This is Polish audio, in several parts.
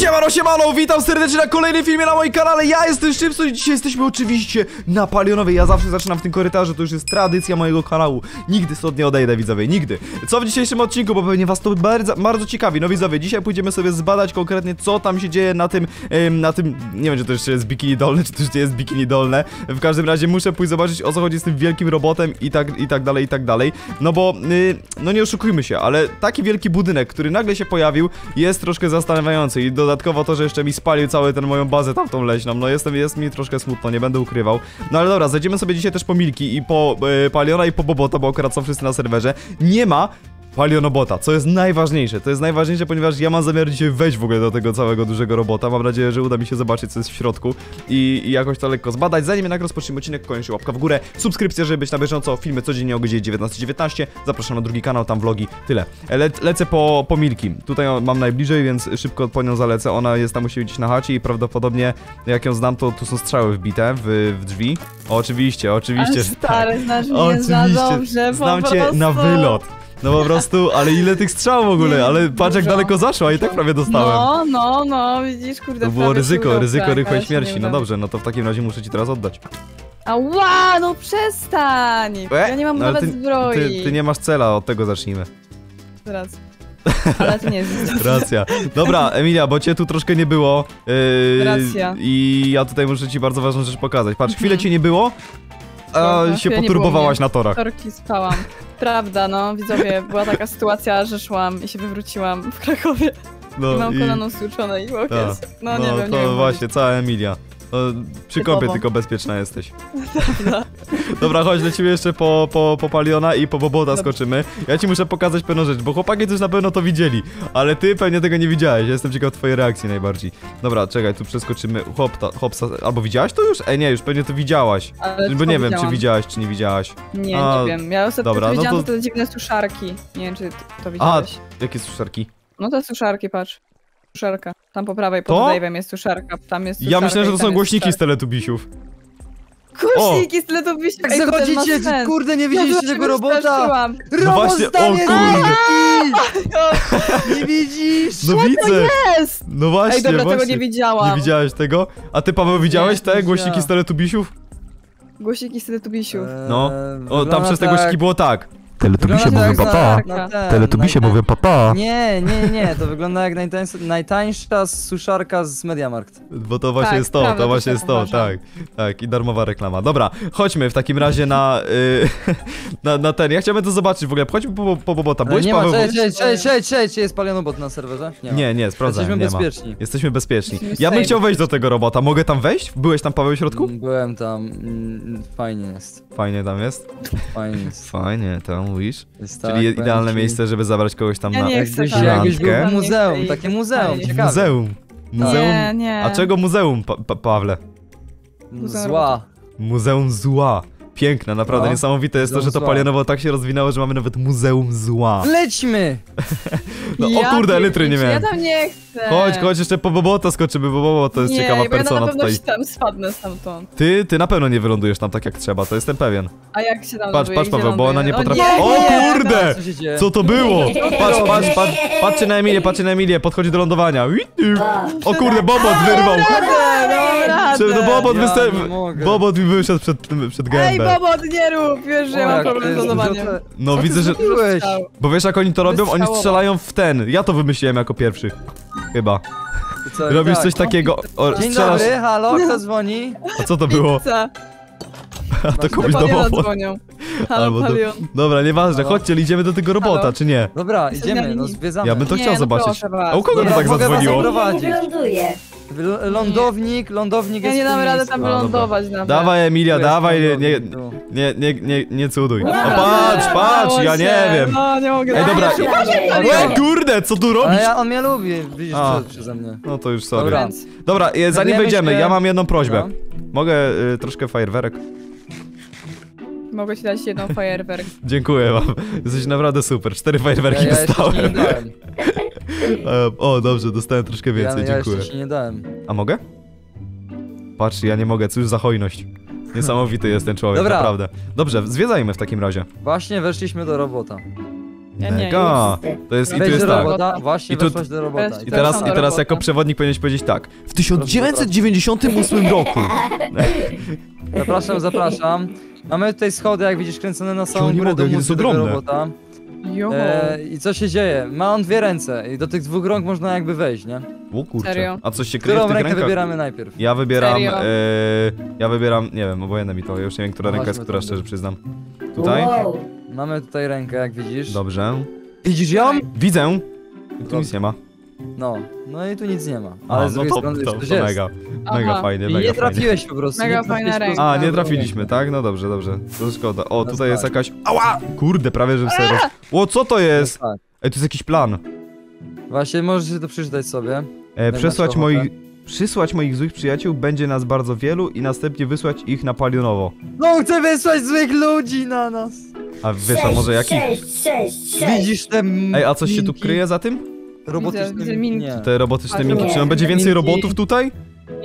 Siemano, siemano, witam serdecznie na kolejnym filmie na moim kanale, ja jestem Szczypso i dzisiaj jesteśmy oczywiście na Palionowej, ja zawsze zaczynam w tym korytarzu, to już jest tradycja mojego kanału, nigdy stąd nie odejdę widzowie, nigdy. Co w dzisiejszym odcinku, bo pewnie was to bardzo, bardzo ciekawi, no widzowie, dzisiaj pójdziemy sobie zbadać konkretnie co tam się dzieje na tym, na tym, nie wiem czy to jeszcze jest bikini dolne, czy to jeszcze jest bikini dolne, w każdym razie muszę pójść zobaczyć o co chodzi z tym wielkim robotem i tak, i tak dalej, i tak dalej, no bo, y, no nie oszukujmy się, ale taki wielki budynek, który nagle się pojawił, jest troszkę zastanawiający i dodatkowo to, że jeszcze mi spalił całą tę moją bazę tam tą leśną, no jestem, jest mi troszkę smutno, nie będę ukrywał. No ale dobra, zajdziemy sobie dzisiaj też po Milki i po e, Paliona i po Bobota, bo akurat są wszyscy na serwerze. Nie ma Palionobota, co jest najważniejsze, to jest najważniejsze, ponieważ ja mam zamiar dzisiaj wejść w ogóle do tego całego dużego robota, mam nadzieję, że uda mi się zobaczyć, co jest w środku i, i jakoś to lekko zbadać. Zanim jednak rozpoczniemy odcinek, koniecznie łapka w górę, subskrypcja, żeby być na bieżąco, filmy codziennie o godzinie 19.19, zapraszam na drugi kanał, tam vlogi, tyle. Le lecę po, po Milki, tutaj mam najbliżej, więc szybko po nią zalecę, ona jest tam musi gdzieś na chacie i prawdopodobnie, jak ją znam, to tu są strzały wbite w, w drzwi. Oczywiście, oczywiście, Ale stary, znasz mnie za Oczywiście, dobrze, znam cię prostu. na wylot. No po prostu, ale ile tych strzał w ogóle, ale patrz jak dużo. daleko zaszła i tak prawie dostałem. No, no, no, widzisz, kurde, To było prawie ryzyko, ryzyko rychłej ale się nie śmierci. No udało. dobrze, no to w takim razie muszę ci teraz oddać. Ała, no przestań! Ja nie mam no, ale nawet ty, zbroi. ty, ty nie masz cela, od tego zacznijmy. Teraz. Ale to nie jest Racja. Dobra, Emilia, bo cię tu troszkę nie było. Yy, Racja. I ja tutaj muszę ci bardzo ważną rzecz pokazać. Patrz, chwilę cię nie było, a się poturbowałaś na torach. Torki spałam. Prawda, no, widzowie, była taka sytuacja, że szłam i się wywróciłam w Krakowie No i mam i- kolano stłuczone i łokieć. No, nie no wiem, to nie wiem. właśnie, cała Emilia. No, przy kąpie tylko bezpieczna jesteś. Prawda. Dobra, chodź, lecimy jeszcze po, po, po Paliona i po Bobota skoczymy. Ja ci muszę pokazać pewną rzecz, bo chłopaki też na pewno to widzieli, ale ty pewnie tego nie widziałeś. Ja jestem ciekaw twojej reakcji najbardziej. Dobra, czekaj, tu przeskoczymy. Chłopta, chłopsa, albo widziałaś to już? Ej, nie, już pewnie to widziałaś. Ale Bo nie wiem, czy widziałam? widziałaś, czy nie widziałaś. Nie, A, nie wiem. Ja ostatnio dobra, to no widziałam to- te dziwne suszarki. Nie wiem, czy to A, widziałeś. jakie suszarki? No te suszarki, patrz. Suszarka. Tam po prawej, To? pod Dave'em jest suszarka. Tam jest Ja suszarka myślę, że to są głośniki z teletubisiów. Głośniki z teletubisiów. Ma zachodzicie, kurde, nie Ja widzieliście tego robota? No właśnie, o kurde. Nie widzisz? No widzę! Jest! No właśnie, Ej, dobra, tego nie widziałam. Nie widziałeś tego? A ty, Paweł, widziałeś te głośniki z teletubisiów? Głośniki z teletubisiów. No. O, tam przez te tak- głośniki było tak. Teletubisie mówią papa. Teletubisie najtań- mówią papa. Nie, nie, nie, to wygląda jak najtańsza, najtańsza suszarka z Mediamarkt. Bo to właśnie Tak, jest to, to właśnie tak jest to, uważam. tak. Tak, i darmowa reklama. Dobra, chodźmy w takim razie na, y, na, na ten. Ja chciałbym to zobaczyć w ogóle. Chodźmy po, po Bobota. Byłeś, nie ma, Paweł? cześć, cześć, cześć, cześć, cześć, jest paliono bot na serwerze? Nie, ma. Nie, nie, sprawdzam, Jesteśmy nie ma. bezpieczni. Jesteśmy bezpieczni. Ja bym chciał wejść do tego robota. Mogę tam wejść? Byłeś tam, Paweł, w środku? Byłem tam, mm, fajnie jest, Fajnie tam jest. fajnie jest. Fajnie, tam mówisz. jest Czyli tak, idealne ci, miejsce, żeby zabrać kogoś tam Ja na nie chcę Jakbyś, tam. jakbyś był Randkę. w muzeum, takie muzeum, ciekawe. muzeum. Muzeum. Nie, nie. A czego muzeum, pa pa Pawle? Zła. Muzeum zła. Piękne, naprawdę No. niesamowite jest to, że to zła. palionowo tak się rozwinęło, że mamy nawet muzeum zła. Lećmy! No, o Ja kurde, pier- litry nie miałem. Ja tam nie chcę. Chodź, chodź jeszcze po Bobota skoczymy, bo Bobo to jest nie, ciekawa bo ja persona na pewno tutaj. się tam spadnę stamtąd. Ty, ty na pewno nie wylądujesz tam tak jak trzeba, to jestem pewien. A jak się tam Patrz, patrz Paweł, bo ona nie potrafi... O O nie, kurde! Co to było? Patrz, patrz, patrz, patrzcie na Emilię, patrzcie na Emilię, podchodzi do lądowania. O kurde, Bobot wyrwał! Czy- No Bobot Ja występ... Bobot mi wyszedł przed, przed gębę. Bobot, nie rób! Wiesz, że ja mam problem z ty- No widzę, że... zrobiłeś? Bo wiesz jak oni to robią? Oni strzelają w ten. Ja to wymyśliłem jako pierwszy. Chyba. Co, Robisz tak, coś no? takiego... O, Dzień strzelasz... dobry, halo, kto dzwoni? A co to było? Pizza. A to komuś Do. Halo, Albo do... Dobra, nieważne, Halo? chodźcie, idziemy do tego robota, Halo? czy nie? Dobra, idziemy, no zwiedzamy. Ja bym to Nie, chciał no zobaczyć. proszę. A u kogo Nie, to tak mogę was zadzwoniło? zaprowadzić. Wyl- Lądownik, lądownik Ja jest nie dam rady tam dobra. wylądować nawet. Dawaj Emilia, Tu jest dawaj, nie, nie, lądownik, tu. nie, nie, nie, nie cuduj. O patrz, patrz, ja nie wiem. No, nie mogę. Ej, dobra. Ej, Ej, kurde, co tu robisz? Ale ja, on mnie lubi, widzisz, A. przeze mnie. No to już sorry. Dobra. Dobra, e, zanim wejdziemy, się- ja mam jedną prośbę. No. Mogę y, troszkę fajerwerek? Mogę ci dać jedną fajerwerk. Dziękuję wam. Jesteś naprawdę super. Cztery fajerwerki Ja, ja jeszcze nie dostałem. dałem. E, o, dobrze, dostałem troszkę Ja, więcej, ja dziękuję. jeszcze ci nie dałem. A mogę? Patrz, ja nie mogę, cóż za hojność. Niesamowity jest ten człowiek, Dobra. naprawdę. Dobrze, zwiedzajmy w takim razie. Właśnie weszliśmy do robota. Ja nie, Mega! To jest, i tu jest do tak. robota, właśnie I tu- weszłaś do robota. I teraz, I teraz jako przewodnik powinieneś powiedzieć tak. W 1998 roku. Zapraszam, zapraszam. Mamy tutaj schody, jak widzisz, kręcone na Ja samą nie górę mogę, do jakie to jest mózgu tego ogromne. robota. Jo. E, I co się dzieje? Ma on dwie ręce i do tych dwóch rąk można jakby wejść, nie? O kurczę. Serio? A coś się kryje w Którą tych rękę rękach? wybieramy najpierw? Ja wybieram, Serio? e, ja wybieram, nie wiem, obojętne mi to, ja już nie wiem, która No ręka jest właśnie, która, to szczerze przyznam. Tutaj? Wow. Mamy tutaj rękę, jak widzisz. Dobrze. Widzisz ją? Widzę. Tu nic nie ma. No, no i tu nic nie ma. A, Ale z no drugiej to, strony to, to jest. mega, mega Aha. fajnie, I mega nie fajnie. trafiłeś po prostu. Mega nie trafiłeś fajna po prostu. A, nie na trafiliśmy, tak? No dobrze, dobrze. To szkoda. O, No tutaj jest tak. jakaś... Ała! Kurde, prawie, że sobie... roz- O, co to jest? Tak. Ej, to jest jakiś plan. Właśnie możesz się to przeczytać sobie. E, masz przesłać ochotę. moich... Przysłać moich złych przyjaciół będzie nas bardzo wielu i następnie wysłać ich na palionowo. No, chcę wysłać złych ludzi na nas. A wiesz, a może jakich? Sześć, sześć, sześć. Widzisz te Ej, a coś się tu minki? kryje za tym? Robotyczne Widzę- widzę minki. Nie, Te robotyczne A, minki. nie. Czy nam będzie więcej Minki. robotów tutaj?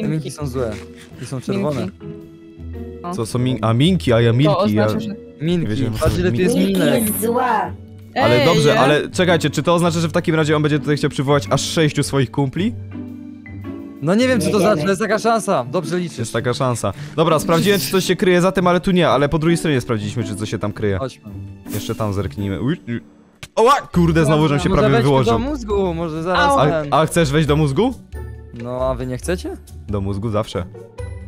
te minki są złe. I są czerwone. Minki. Co są min... A, minki, a ja To milki. Ja... oznacza, że... Minki, Wiedziałem, że patrz są ile tu jest minek. jest zła. Ale Ej, dobrze, ja- ale czekajcie, czy to oznacza, że w takim razie on będzie tutaj chciał przywołać aż sześciu swoich kumpli? No nie wiem co Nie to znaczy, jest taka szansa. Dobrze liczysz. Jest taka szansa. Dobra, sprawdziłem, czy coś się kryje za tym, ale tu nie, ale po drugiej stronie sprawdziliśmy, czy coś się tam kryje. Chodźmy. Jeszcze tam zerknijmy. Uj, uj. Oła, kurde, znowu żem się Może prawie wejdźmy wyłożył. do mózgu, może zaraz. A, ten. a chcesz wejść do mózgu? No a wy nie chcecie? Do mózgu zawsze.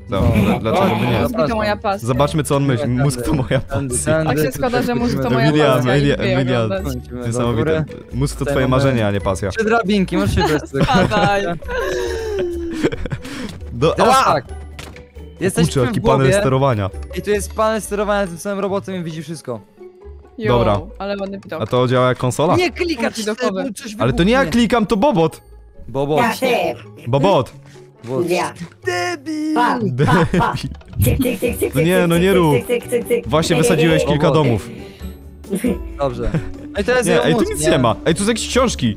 No. No, dla- dlaczego by nie? Mózg to moja pasja. Zobaczmy, co on myśli. Mózg to moja tędy, pasja. tędy, Tak się składa, że mózg to moja do Emilia, pasja Emilia, lubię Emilia. oglądać. Do Niesamowite. góry. Mózg to Tutaj twoje mamy- marzenie, a nie pasja. Trzy drabinki, możesz się bez tego. Dawaj. Do... Teraz Ała! tak. Jesteśmy Kurczę, jaki w głowie panel sterowania. i tu jest panel sterowania tym samym robotem i widzi wszystko. Jo, Dobra. ale ładny widok. A to działa jak konsola? Nie klikać, Widokowy. coś Ale to nie ja wybuchnie. klikam, to Bobot. Bobo. Ja ty. Bobot. Bo- Ja. Debil! Pa, pa, pa. Cyk, cyk, cyk, cyk, No nie, no nie rób. Właśnie Nie, nie, wysadziłeś kilka Bobot. domów. Dobrze. No i teraz Nie, ej, tu mózg, nic nie ma. Ej, tu są jakieś książki.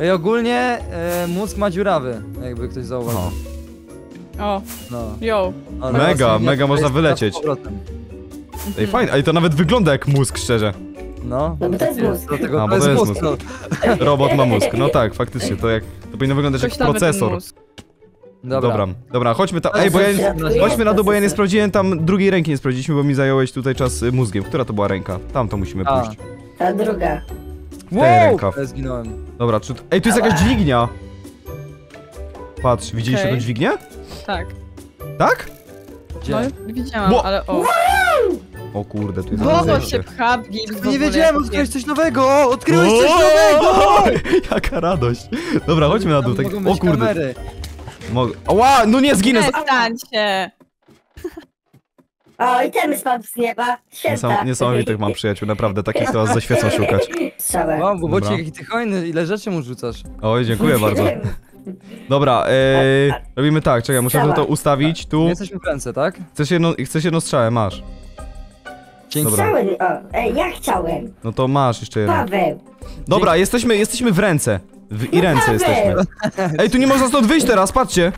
Ej, ogólnie e, mózg ma dziurawy, jakby ktoś zauważył. O. O, No. jo. Ale Mega, mega można wylecieć. z powrotem. Ej, fajnie. Ej, to nawet wygląda jak mózg, szczerze. No. No bo to jest mózg. Dlatego A, bo to jest mózg. no. Robot ma mózg. No tak, faktycznie, to jak... To powinno wyglądać jak nawet procesor. mózg. Dobra. Dobra, dobra, chodźmy tam. Ale Ej, bo ja... jest Chodźmy na dół, bo ja nie sprawdziłem tam drugiej ręki nie sprawdziliśmy, bo mi zająłeś tutaj czas y, mózgiem. Która to była ręka? Tam to musimy A. pójść. Ta druga. Tej Wow! ręka. Ja zginąłem. Dobra, czy... Ej, tu jest jakaś dźwignia! Patrz, widzieliście Okej. tę dźwignię? Tak. Tak? Gdzie? No, widziałam, Ło- ale o. O kurde, tu jest zejście. się pcha w Nie wiedziałem, odkryłeś coś nowego! Odkryłeś coś nowego! Jaka radość! Dobra, chodźmy na dół, tak... O kurde. Mogę... Ła, no nie, zginę! Przestań się! O, i ten spadł z nieba. Niesam, niesamowitych mam przyjaciół, naprawdę, takich to was ze świecą szukać. Wow, bo Dobra. jaki ty hojny, ile rzeczy mu rzucasz. Oj, dziękuję bardzo. Dobra, e, robimy tak, czekaj, muszę to, ustawić, tu. My jesteśmy w ręce, tak? Chcesz jedną, chcesz jedną strzałę, masz. Dzięki. Dobra. Chciałem, o, ej, ja chciałem. No to masz jeszcze jedną. Paweł. Dobra, jesteśmy, jesteśmy w ręce. W i ręce Paweł. jesteśmy. Ej, tu nie można stąd wyjść teraz, patrzcie!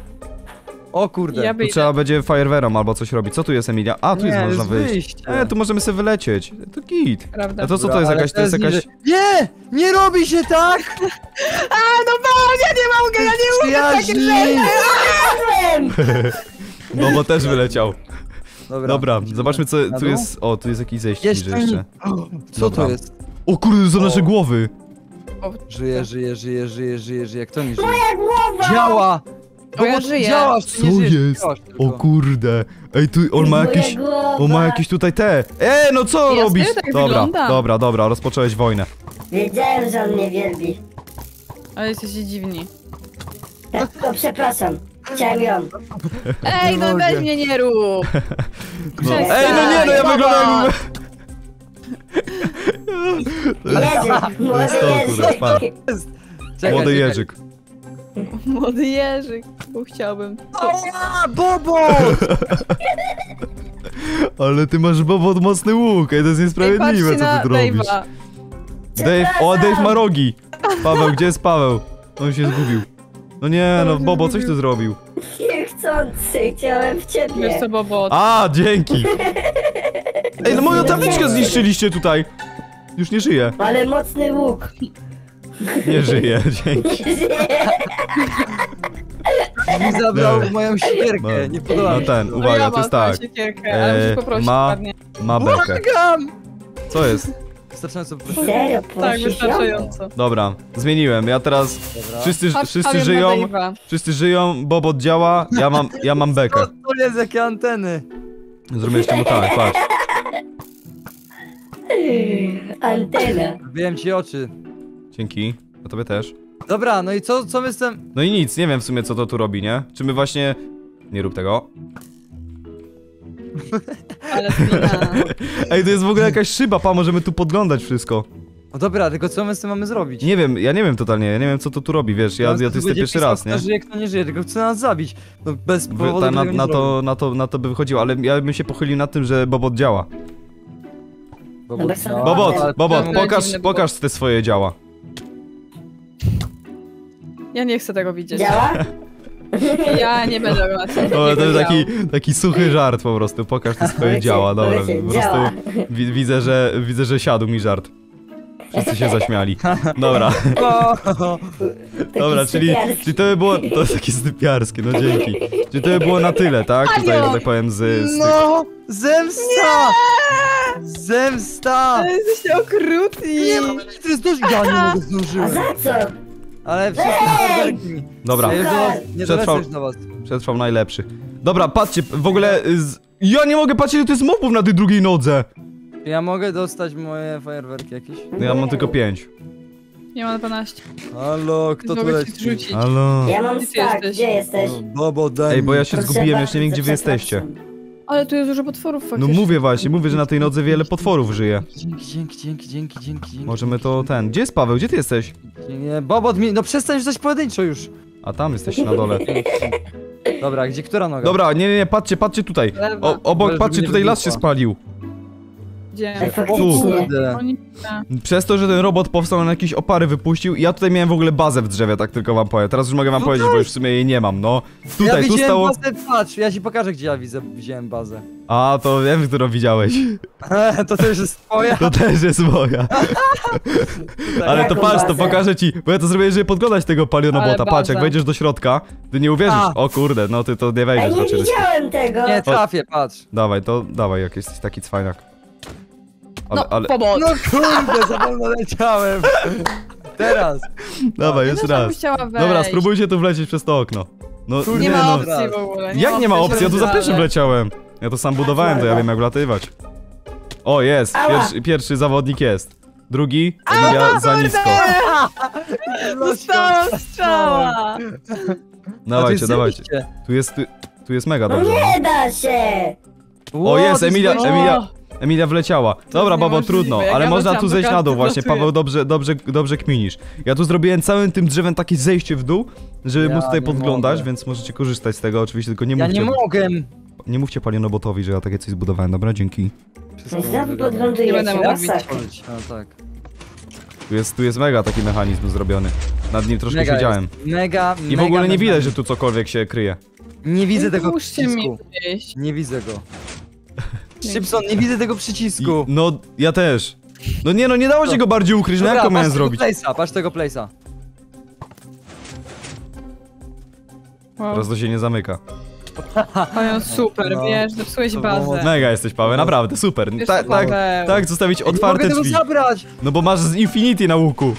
O kurde. Ja Tu wyjdę. trzeba będzie firewerą albo coś robić. Co tu jest, Emilia? A, tu nie, jest można jest wyjść. wyjście. E, tu możemy sobie wylecieć. To git. Prawda. A to co Dobra, to jest ale jakaś, to jest jakaś... niżej. Nie! Nie robi się tak! A, no bo ja nie mogę, ja nie Przyjaźni! Padłem! No bo też wyleciał. Dobra, Dobra, zobaczmy co tu jest. O, tu jest jakieś zejście Jeszcze jeszcze. Co Dobra. to jest? O kurde, są O. nasze głowy. Żyje, żyje, żyje, żyje, żyje, żyje. Kto nie żyje? Moja głowa! Działa! O, ja Bo żyję. Działasz, ty Co nie żyjesz, jest? działasz tylko. O kurde. Ej, tu on ma Moja jakieś... głowa! On ma jakieś tutaj te. E, no co Jasne, robisz? tak Dobra, wygląda. dobra, dobra, rozpocząłeś wojnę. Wiedziałem, że on mnie wielbi. Ale jesteście dziwni. Tak, to przepraszam. Ją. Ej, no weź mnie nie rób! No. Ej, no nie, no ja wyglądam jak... Jerzyk, młody jest to, kurde, pan. Jerzyk. Czekaj, Młody. Jerzyk. Młody Jerzyk, bo chciałbym. Ała, Bobo! Ale ty masz bobot mocny łuk, ej, to jest niesprawiedliwe, co ty tu robisz. Dave, o, Dave ma rogi. Paweł, gdzie jest Paweł? On się zgubił. No nie, no, Bobo, coś tu zrobił. Niechcący, chciałem w Wiesz ciebie. co, Bobo? A, dzięki. Ej, no moją tabliczkę zniszczyliście tutaj. Już nie żyje. Ale mocny łuk. Nie żyje, dzięki. Mi zabrał Nie. moją siekierkę, nie podoba No mi się ten, to. uwaga, ja to jest mam tak. siekierkę, ale E, muszę poprosić ma- ładnie. Ma bekę. Błagam! Co jest? Wystarczająco proszę. Serio, Tak, wystarczająco. Dobra, zmieniłem. Ja teraz Dobra. wszyscy, Patrz, wszyscy żyją, Dave'a. wszyscy żyją, Bobot działa, ja mam, ja mam bekę. Co to jest, jakie anteny? Zrobię jeszcze mu tak, patrz. Antena. Wyjem ci oczy. Dzięki. A tobie też. Dobra, no i co, co my z tym... No i nic, nie wiem w sumie co to tu robi, nie? Czy my właśnie... Nie rób tego. Ale spina. Ej, to jest w ogóle jakaś szyba, pa, możemy tu podglądać wszystko. No dobra, tylko co my z tym mamy zrobić? Nie wiem, ja nie wiem totalnie, ja nie wiem co to tu robi, wiesz, ja, No, ja to jest ten będzie pierwszy raz, nie? Kto żyje, kto nie żyje, tylko chce nas zabić. No bez Wy- powodu ta, na, na, to, na, to, na to by wychodziło, ale ja bym się pochylił nad tym, że Bobot działa. Bobot, bez no. Bobot, Bobot, pokaż, dziwny pokaż te swoje działa. Ja nie chcę tego widzieć. Działa? Ja nie będę oglądać. O, to jest taki, taki suchy żart po prostu, pokaż te swoje działa, dobra, po prostu wi widzę, że, widzę, że siadł mi żart. Wszyscy się zaśmiali. Dobra, dobra, czyli, czyli to by było, to jest takie stypiarskie, no dzięki. Czyli to by było na tyle, tak? Tutaj, że tak powiem, z, z no! Zemsta! Zemsta! Ale jesteście okrutni. Nie, no, to jest dość... Ja nie mogę A zdążyłem. za co? Ale. Dobra, Ja nie Przetrwał- do was. przetrwał najlepszy. Dobra, patrzcie, w ogóle... Z... Ja nie mogę patrzeć, ile to jest mobów na tej drugiej nodze. Ja mogę dostać moje fajerwerki jakieś? No ja mam tylko pięć. Nie ma 12. Halo, kto tu leci? zrzucić. Halo. Ja mam jesteś? gdzie jesteś? Bobo, daj Ej, bo ja się Proszę zgubiłem, już nie wiem, gdzie wy jesteście. Ale tu jest dużo potworów No faktycznie. mówię właśnie, mówię, że na tej nodze wiele potworów żyje. Dzięki, dzięki, dzięki, dzięki, dzięki, dzięki. Możemy to ten. Gdzie jest Paweł? Gdzie ty jesteś? Nie, Bobot mi, no przestań rzucać pojedynczo już. A tam jesteście na dole. Dobra, gdzie, która noga? Dobra, nie, nie, nie, patrzcie, patrzcie tutaj. O, obok, patrzcie, nie tutaj las się spalił. Gdzie? Faktycznie. kurde. Przez to, że ten robot powstał, on jakieś opary wypuścił i ja tutaj miałem w ogóle bazę w drzewie, tak tylko wam powiem. Teraz już mogę wam No powiedzieć, bo już w sumie jej nie mam, no. ja Tutaj, tu widziałem stało... bazę, patrz, ja ci pokażę, gdzie ja widzę, widziałem bazę. A, to wiem, którą widziałeś. to też jest twoja. To też jest moja. Ale to patrz, to pokażę ci, bo ja to zrobię, żeby podglądać tego palionobota. Patrz, jak wejdziesz do środka, ty nie uwierzysz. A. O kurde, no ty to nie Ej, wejdziesz nie raczej. do- widziałem tego! Nie trafię, patrz. Dawaj, to dawaj, jak jesteś taki cwaniak. Ale, No, ale, pomoc. No kurde, za wolno leciałem. Teraz. dawaj, Ja jeszcze bym raz. Dobra, spróbujcie tu wlecieć przez to okno. No, Nie nie ma no. opcji w ogóle. Jak nie ma opcji? Ja tu za pierwszym wleciałem. Ja to sam budowałem, to ja wiem jak latywać. O, jest! Pierwszy, pierwszy zawodnik jest. Drugi, Emilia za nisko. Dostałam strzała! Dawajcie, dawajcie. Tu jest, tu, tu jest mega No dobrze. no. nie da się! O, jest, Emilia. Emilia, Emilia wleciała. Dobra, babo, trudno, Jak ale ja można wleciałam, tu to zejść na każdy dół właśnie. wlatuje. Paweł, dobrze, dobrze, dobrze kminisz. Ja tu zrobiłem całym tym drzewem takie zejście w dół, żeby Ja móc tutaj nie podglądać, mogę. więc możecie korzystać z tego oczywiście, tylko nie Ja mówcie, nie mogę. nie mówcie palionobotowi, że ja takie coś zbudowałem. Dobra, dzięki. Znowu Nie będę mogła masakra. No tak. Tu jest, tu jest mega taki mechanizm zrobiony. Nad nim troszkę Mega siedziałem. Jest. Mega, I w mega, ogóle nie mega. widać, że tu cokolwiek się kryje. Nie widzę tego Puśćcie mi przycisku. Nie widzę go. Szybson, nie widzę tego I, przycisku. no, ja też. No nie no, nie dało się go bardziej ukryć, no jak to miałem patrz tego zrobić? Place'a, patrz tego place'a. Wow. Teraz to się nie zamyka. Panią, super, No. wiesz, zepsułeś było bazę. Mega jesteś, Paweł, naprawdę, super. Wiesz Tak, co, tak, Paweł? tak, zostawić nie otwarte mogę tego drzwi. zabrać! No bo masz z Infinity na łuku.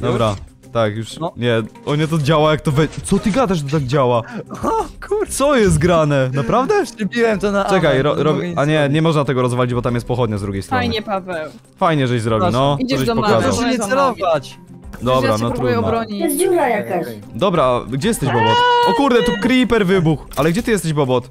Dobra, tak, już, No. nie, o nie, to działa jak to we... Co ty gadasz, że to tak działa? Co jest grane? Naprawdę? przybiłem to na Czekaj, ro, nie ro, a nie, nie można tego rozwalić, bo tam jest pochodnia z drugiej strony. Fajnie, Paweł. Fajnie, żeś zrobił, no. Idziesz żeś do mamy. pokazał. Proszę nie celować! Dobra, ja no trudno. obronić. Jest dziura jakaś. Dobra, gdzie jesteś, Bobot? O kurde, tu creeper wybuchł. Ale gdzie ty jesteś, Bobot?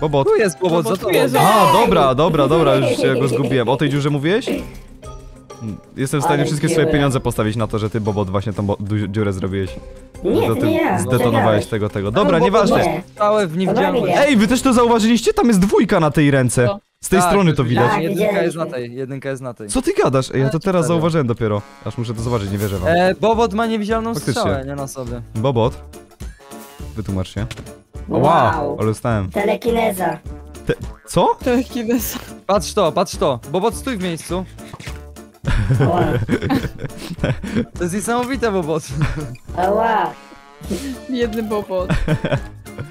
Bobot? Tu jest Bobot, za Bobot, to. tu jest. A, dobra, dobra, dobra, już się go zgubiłem. O tej dziurze mówiłeś? Jestem w stanie Ale wszystkie dziura. swoje pieniądze postawić na to, że ty, Bobot, właśnie tą dziurę zrobiłeś. Nie, to ty nie ja. zdetonowałeś tego, tego. Dobra, No, Bobot nieważne. Nie. Całe w. Dobra, Ej, wy też to zauważyliście? Tam jest dwójka na tej ręce. Co? Z tej Tak, strony to widać. Tak, Jedynka jest na tej, jedynka jest na tej. Co ty gadasz? Ej, ja to teraz Serio. zauważyłem dopiero. Aż muszę to zobaczyć, nie wierzę wam. E, Bobot ma niewidzialną Faktycznie. strzałę, nie na sobie. Bobot? Wytłumacz się. O, wow, Wow. ale stałem. Telekineza. Co? To jaki des... Patrz to, patrz to. Bobot, stój w miejscu. To jest niesamowite, Bobot. Ała. Biedny bobot.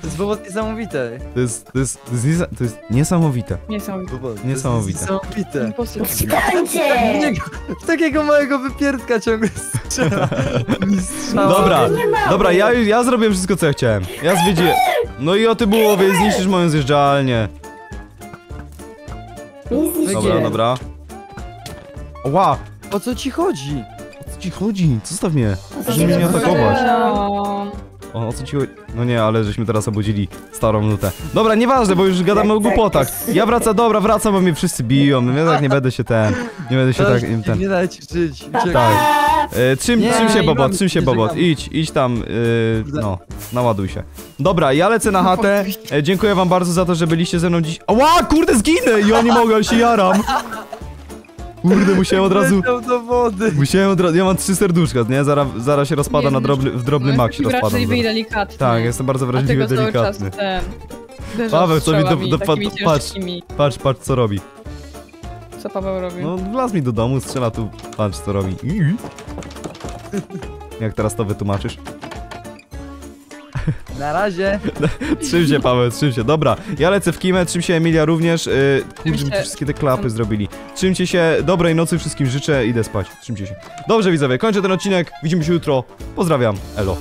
To jest Bobot niesamowite. To jest, to jest, to jest, niesa- to jest niesamowite. Niesamowite. Bobot, to Niesamowite. Jest niesamowite. Skończę! Takiego, małego wypierdka ciągle strzela. Dobra, dobra, ja, ja zrobiłem wszystko co ja chciałem. Ja zwiedziłem. No i o ty bułowie, zniszczysz moją zjeżdżalnię. Dobra, dobra. Ła, O co ci chodzi? o co ci chodzi? Zostaw mnie. Co Żeby mnie nie atakować. No. O, o co ci chodzi? No nie, ale żeśmy teraz obudzili starą nutę. Dobra, nieważne, bo już gadamy o głupotach. Ja wracam, dobra, wracam, bo mnie wszyscy biją. Ja tak nie będę się ten, nie będę się tak ten. Nie ci żyć. Pa. E, czym, Nie, czym się Bobot, czym się Bobot? Idź, idź tam, y, no, naładuj się. Dobra, ja lecę na chatę. E, dziękuję wam bardzo za to, że byliście ze mną dziś. Ała, kurde, zginę! Ja nie mogę, ja się jaram. Kurde, musiałem od razu... Do wody. Musiałem od razu... Ja mam trzy serduszka, nie? Zaraz, zaraz się rozpada Nie, na drobny, w drobny no, mak się jesteś rozpadam. wrażliwy i delikatny. Tak, jestem bardzo wrażliwy, Dlatego cały czas delikatny. ten... uderza Paweł, co mi do- strzałami do- takimi patrz. ciężkimi. Patrz, patrz co robi. Co Paweł robi? No, wlazł mi do domu, strzela tu, patrz co robi. Jak teraz to wytłumaczysz? Na razie. Trzym się, Paweł, trzym się. Dobra, ja lecę w kimę, trzym się Emilia również. Yy, kurczę, się- wszystkie te klapy zrobili. Trzymcie się, dobrej nocy wszystkim życzę, idę spać. Trzymcie się. Dobrze widzowie, kończę ten odcinek, widzimy się jutro. Pozdrawiam, elo.